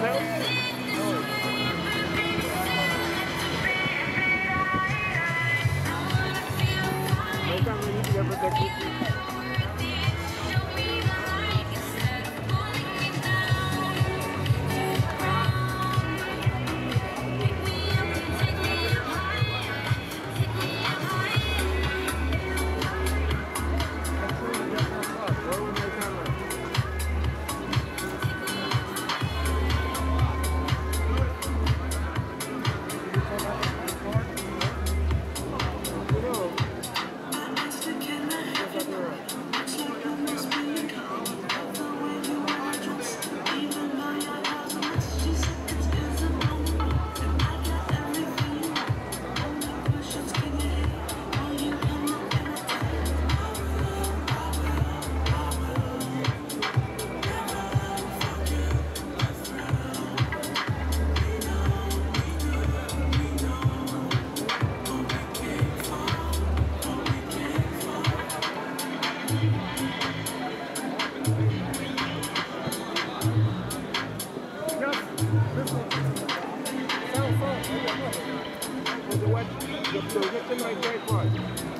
his Listen. Sound the my tripod.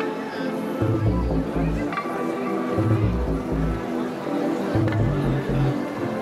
Thank you.